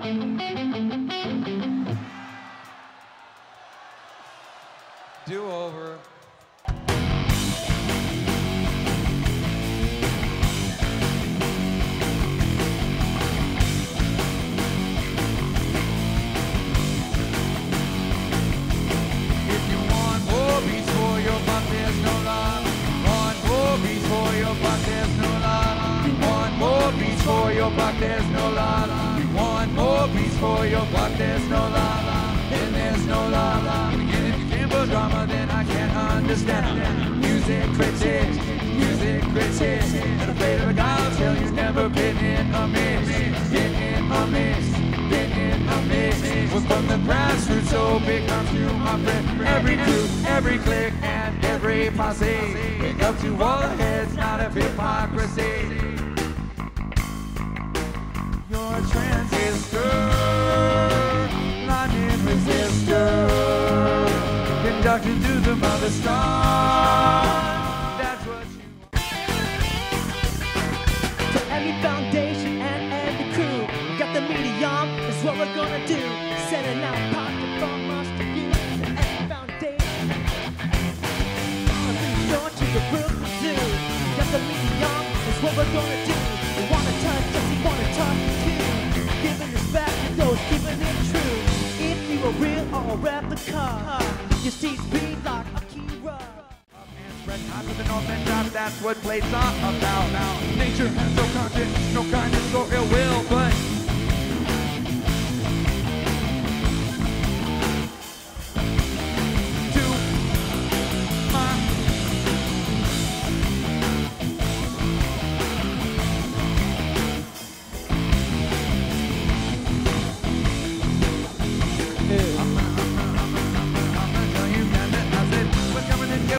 Do over. If you want more beats for your buck, there's no lie. For your buck, there's no lie. Then there's no lie. And if you can't put drama, then I can't understand. Music critics, music critics, and afraid of a guy will tell never been in a mix, been in a mix, been in a mix. We're from the grassroots, so big ups to my friend. Every crew, every click, and every posse. Big up to all heads, not of hypocrisy. Conducted to the mother star. That's what you. To every foundation and every crew, got the medium, is what we're gonna do. Setting out pocket from us to you. To every foundation, I'll be sure to the Brooklyn Zoo. Got the medium, is what we're gonna do. You wanna touch us, you wanna touch too. Giving respect to those keeping it true. If you are real or a replica, your seats be like a key rug. and spread time to the north and drop. That's what plays are about. Now, nature has no conscience, no kindness or ill will,